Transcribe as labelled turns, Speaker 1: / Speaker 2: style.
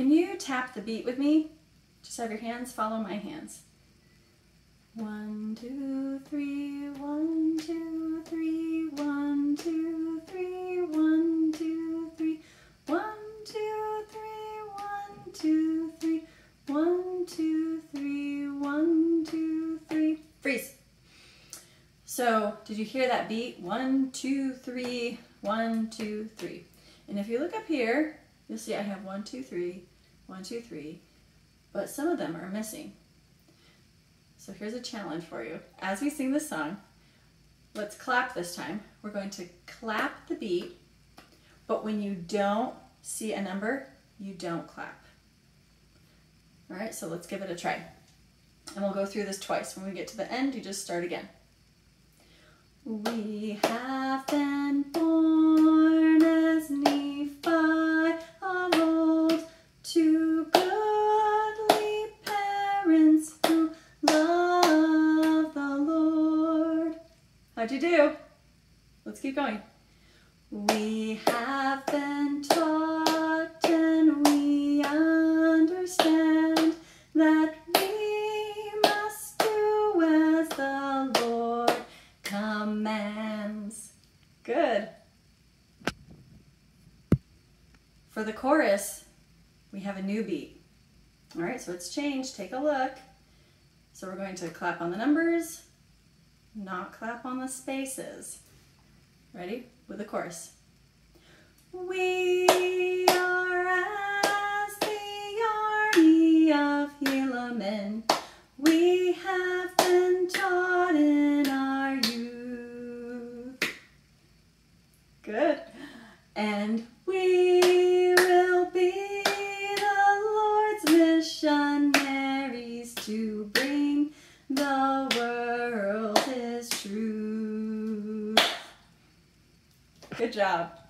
Speaker 1: Can you tap the beat with me? Just have your hands follow my hands. One, two, three, one, two, three, one, two, three, one, two, three, one, two, three, one, two, three, one, two, three, one, two, three. Freeze. So, did you hear that beat? One, two, three, one, two, three. And if you look up here, you'll see I have one, two, three, one, two, three, but some of them are missing. So here's a challenge for you. As we sing this song, let's clap this time. We're going to clap the beat, but when you don't see a number, you don't clap. All right, so let's give it a try. And we'll go through this twice. When we get to the end, you just start again. We have been born as Nephi of old to godly parents who love the Lord. How'd you do? Let's keep going. We have been taught and we understand that we must do as the Lord commands. Good. For the chorus, we have a new beat. All right, so it's changed. Take a look. So we're going to clap on the numbers, not clap on the spaces. Ready? With the chorus. We are as the army of Helaman. We have been taught in our youth. Good. And we will be the Lord's missionaries to bring the world Good job.